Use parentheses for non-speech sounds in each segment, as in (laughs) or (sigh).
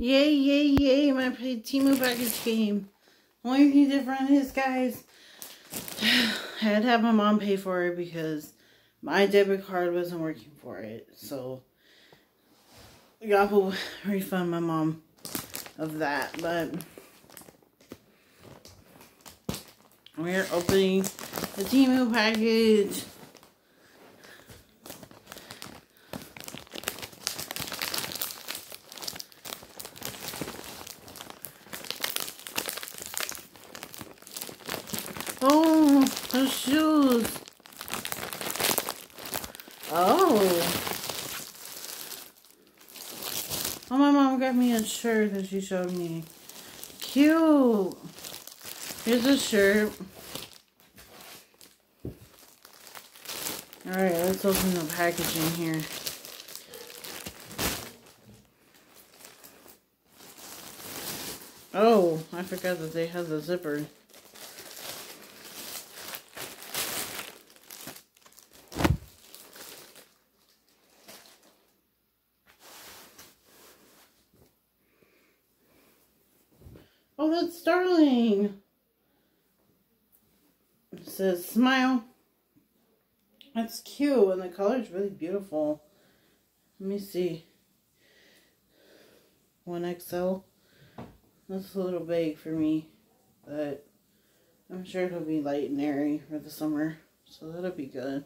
Yay, yay, yay, my Temu package came. Only thing different is, guys, (sighs) I had to have my mom pay for it because my debit card wasn't working for it. So, will refund my mom of that. But, we're opening the Temu package. Oh, shoes. Oh. Oh, my mom got me a shirt that she showed me. Cute. Here's a shirt. Alright, let's open the packaging here. Oh, I forgot that they have the zipper. That's It says smile. That's cute, and the color is really beautiful. Let me see. 1XL. That's a little big for me, but I'm sure it'll be light and airy for the summer, so that'll be good.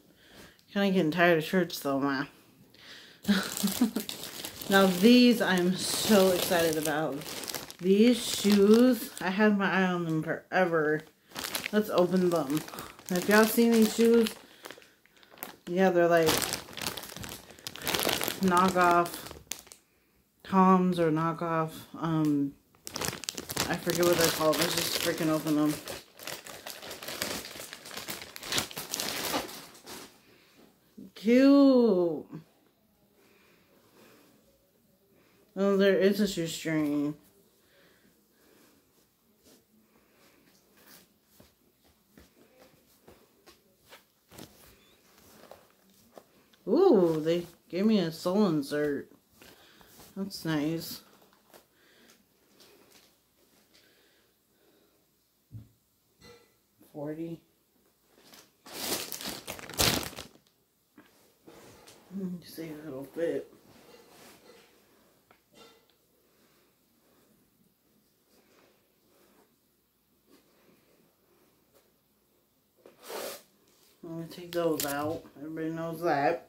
Kind of getting tired of shirts though, man. (laughs) now these I'm so excited about. These shoes, I had my eye on them forever. Let's open them. If y'all seen these shoes, yeah, they're like knockoff Toms or knockoff, um, I forget what they're called. Let's just freaking open them. Cute. Oh, there is a shoestring. Ooh, they gave me a sole insert. That's nice. Forty. See if it'll fit. I'm to take those out. Everybody knows that.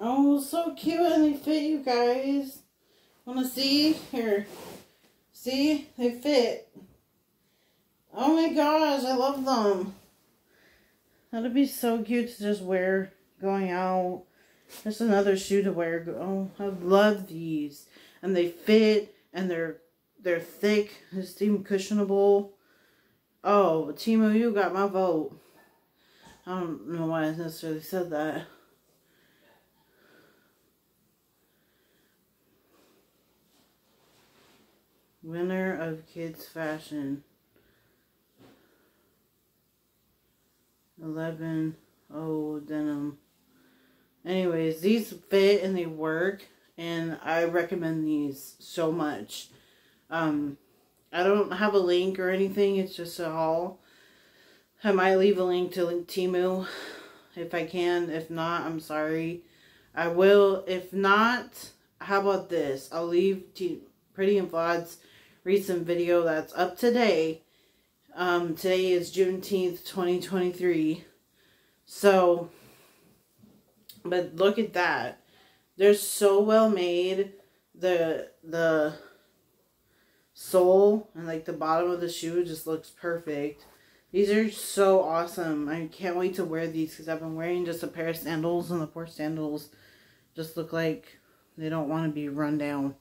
Oh, so cute and guys. Wanna see? Here. See? They fit. Oh my gosh, I love them. That'd be so cute to just wear going out. Just another shoe to wear. Oh, I love these. And they fit and they're they're thick. Esteem cushionable. Oh, Temu, you got my vote. I don't know why I necessarily said that. Winner of Kids Fashion. 11 oh denim. Anyways, these fit and they work and I recommend these so much. Um I don't have a link or anything, it's just a haul. I might leave a link to Temu if I can. If not, I'm sorry. I will. If not, how about this? I'll leave T Pretty and Vlad's recent video that's up today. Um, today is Juneteenth, 2023. So, but look at that. They're so well made. The, the sole and like the bottom of the shoe just looks perfect. These are so awesome. I can't wait to wear these because I've been wearing just a pair of sandals and the poor sandals just look like they don't want to be run down.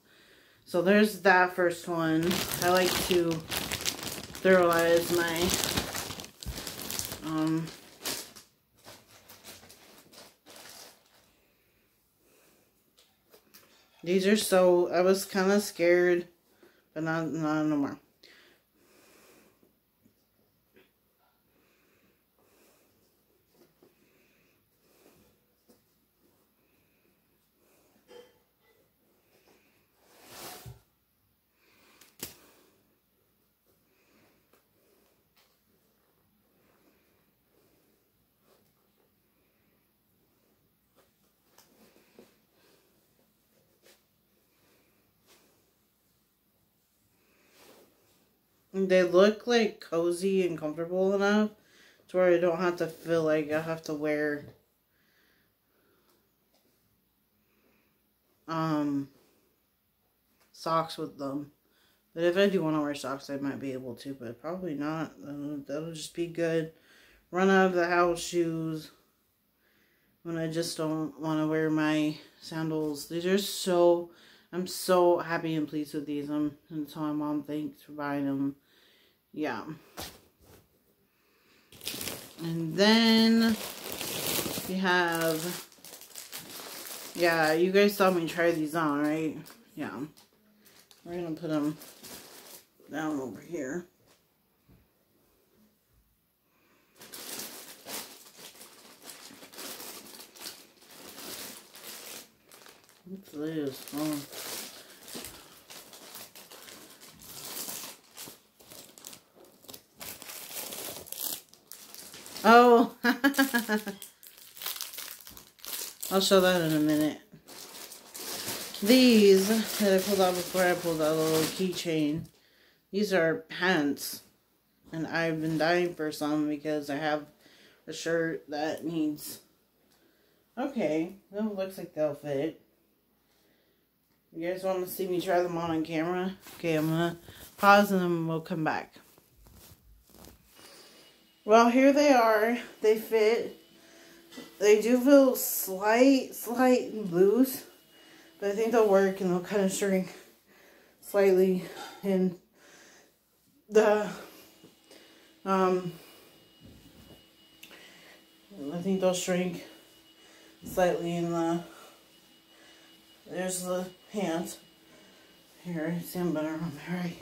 So there's that first one. I like to sterilize my um These are so I was kind of scared, but not not no more. They look like cozy and comfortable enough to where I don't have to feel like I have to wear um socks with them. But if I do want to wear socks, I might be able to, but probably not. Uh, that'll just be good. Run out of the house shoes when I just don't want to wear my sandals. These are so, I'm so happy and pleased with these. I'm, and so my mom thanks for buying them. Yeah. And then we have, yeah, you guys saw me try these on, right? Yeah. We're going to put them down over here. What's this? Oh. Oh, (laughs) I'll show that in a minute. These that I pulled out before I pulled out a little keychain. These are pants. And I've been dying for some because I have a shirt that needs... Okay, looks like they'll fit. You guys want to see me try them on on camera? Okay, I'm going to pause and then we'll come back. Well, here they are. They fit. They do feel slight, slight loose. But I think they'll work and they'll kind of shrink slightly in the, um, I think they'll shrink slightly in the, there's the pants. Here, see them better on there, right?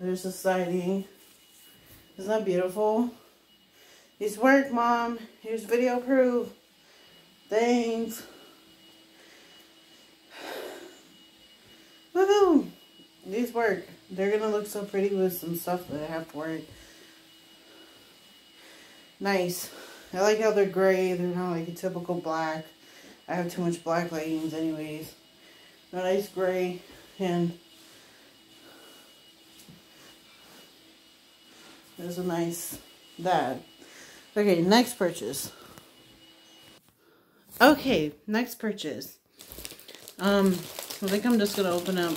There's the siding. Isn't that beautiful? These work, Mom. Here's video proof. Thanks. Woohoo! These work. They're going to look so pretty with some stuff that I have for it. Nice. I like how they're gray. They're not like a typical black. I have too much black leggings anyways. A nice gray and there's a nice that. Okay, next purchase. Okay, next purchase. Um, I think I'm just gonna open up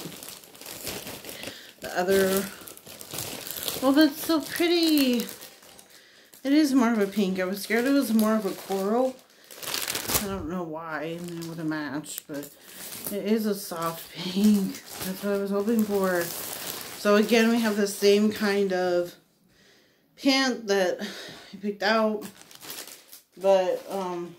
the other. Well, that's so pretty. It is more of a pink. I was scared it was more of a coral. I don't know why it would have matched, but it is a soft pink. That's what I was hoping for. So again, we have the same kind of pant that I picked out. But, um,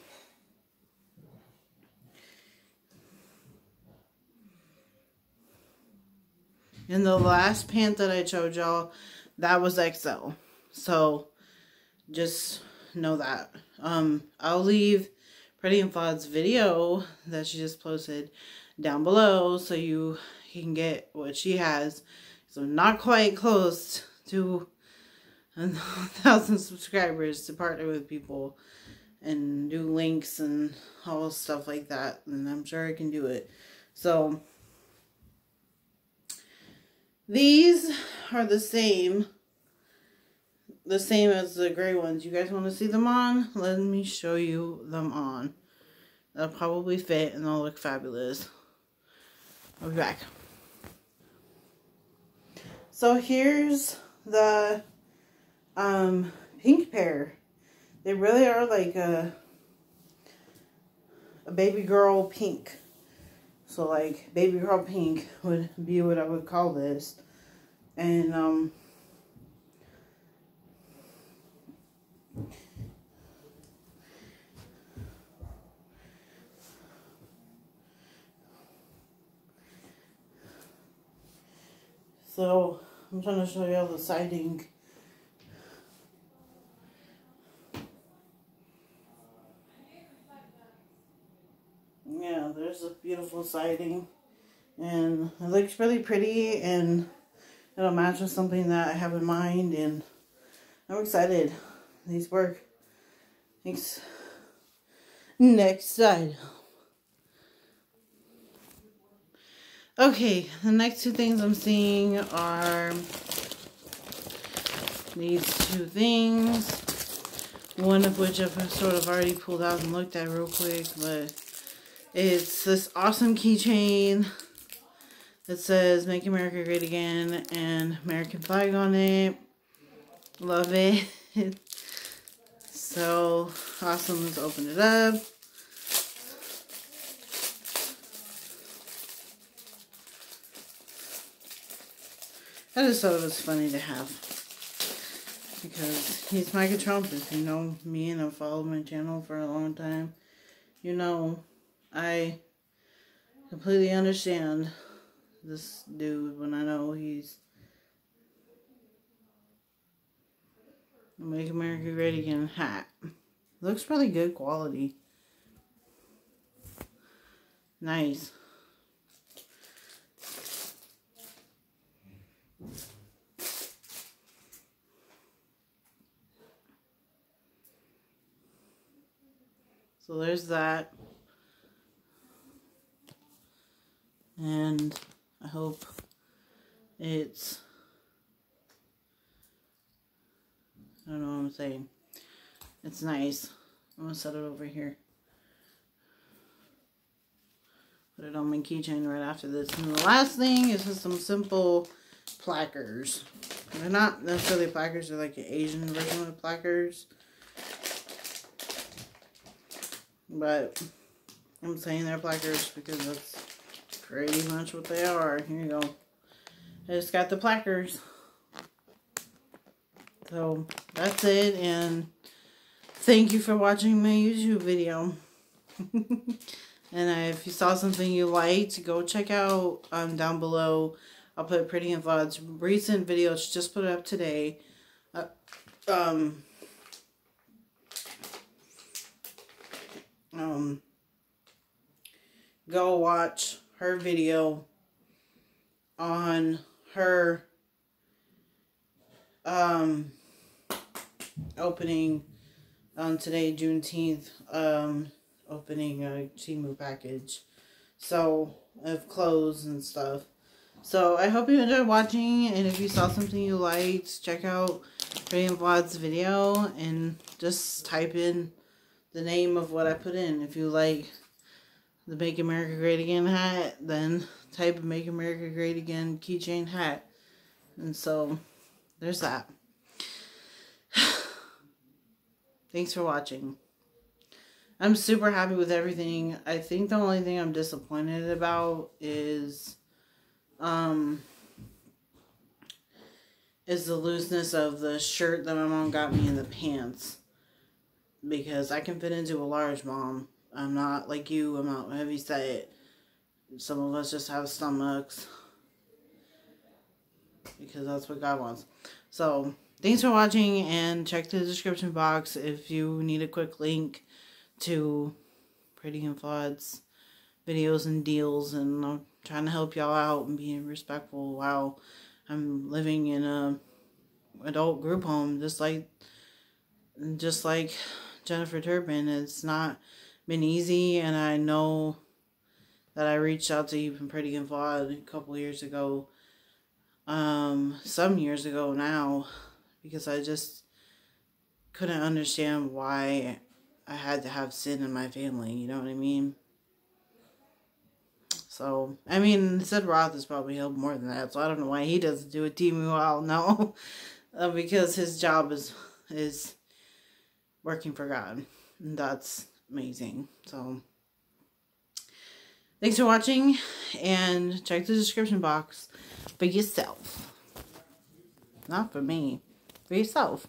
and the last pant that I showed y'all, that was XL. So, just know that. Um, I'll leave Pretty and Flawed's video that she just posted down below so you can get what she has. So, not quite close to a (laughs) thousand subscribers to partner with people and do links and all stuff like that. And I'm sure I can do it. So these are the same. The same as the gray ones. You guys want to see them on? Let me show you them on. They'll probably fit and they'll look fabulous. I'll be back. So here's the um, pink pair. They really are like a, a baby girl pink. So like baby girl pink would be what I would call this. And um So I'm trying to show you all the siding yeah, there's a beautiful siding. And it looks really pretty and it'll match with something that I have in mind. And I'm excited. These work. Thanks. Next side. Okay, the next two things I'm seeing are these two things. One of which I've sort of already pulled out and looked at real quick, but it's this awesome keychain that says Make America Great Again and American flag on it. Love it. (laughs) so awesome. Let's open it up. I just thought it was funny to have. Because he's Micah Trump. If you know me and have followed my channel for a long time, you know I completely understand this dude when I know he's Make America Great Again hat. Looks really good quality. Nice. So there's that. And I hope it's, I don't know what I'm saying. It's nice. I'm to set it over here. Put it on my keychain right after this. And the last thing is just some simple placards. They're not necessarily placards, they're like an Asian version of placards. But I'm saying they're placards because that's pretty much what they are. Here you go. I just got the placards. So that's it and thank you for watching my YouTube video. (laughs) and if you saw something you liked, go check out um, down below. I'll put Pretty and Vlad's recent video. She Just put it up today. Uh, um, um, go watch her video on her um, opening on today, Juneteenth, um, opening a Temu package. So, of clothes and stuff. So, I hope you enjoyed watching, and if you saw something you liked, check out Pretty Vlad's video, and just type in the name of what I put in. If you like the Make America Great Again hat, then type Make America Great Again keychain hat. And so, there's that. (sighs) Thanks for watching. I'm super happy with everything. I think the only thing I'm disappointed about is um is the looseness of the shirt that my mom got me in the pants because I can fit into a large mom. I'm not like you, I'm not heavy set. Some of us just have stomachs because that's what God wants. So, thanks for watching and check the description box if you need a quick link to Pretty and Vlad's videos and deals and I'm trying to help y'all out and being respectful while I'm living in a adult group home just like just like Jennifer Turpin. It's not been easy, and I know that I reached out to even Pretty Vlad a couple years ago, um, some years ago now, because I just couldn't understand why I had to have sin in my family. You know what I mean? So, I mean, Sid Roth has probably helped more than that, so I don't know why he doesn't do a team well. No, uh, because his job is is working for God. And that's amazing. So, thanks for watching and check the description box for yourself. Not for me, for yourself.